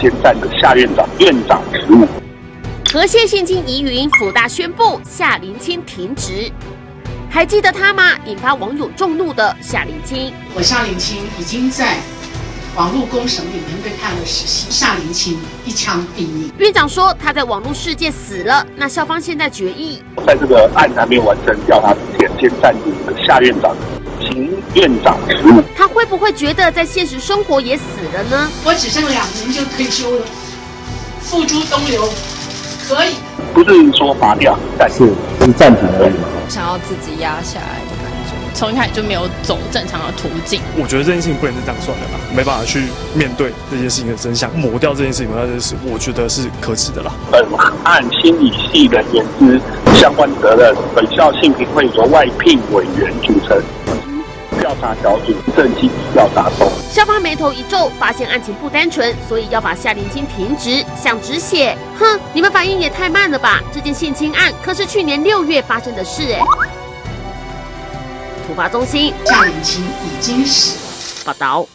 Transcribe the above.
兼站的夏院长、院长职务。河县现金疑云，辅大宣布夏林清停职。还记得他吗？引发网友众怒的夏林清，我夏林清已经在网络公审里面被判了死刑，夏林清一枪毙命。院长说他在网络世界死了，那校方现在决议，在这个案还没有完成调查之前，先暂停夏院长、秦院长职务。他会不会觉得在现实生活也死了呢？我只剩两年就退休了，付诸东流，可以。不是说拔掉，但是是暂停而已嘛。想要自己压下来的感觉，从一开始就没有走正常的途径。我觉得这件事情不能是这样算的吧，没办法去面对这件事情的真相，抹掉这件事情，抹掉这件事，我觉得是可耻的啦。本案心理系的言之相关责任，本校性评会由外聘委员组成调查小组正进调查中。校方眉头一皱，发现案情不单纯，所以要把夏林清停职，想止血。哼，你们反应也太慢了吧！这件性侵案可是去年六月发生的事哎。突发中心，夏林清已经死。报道。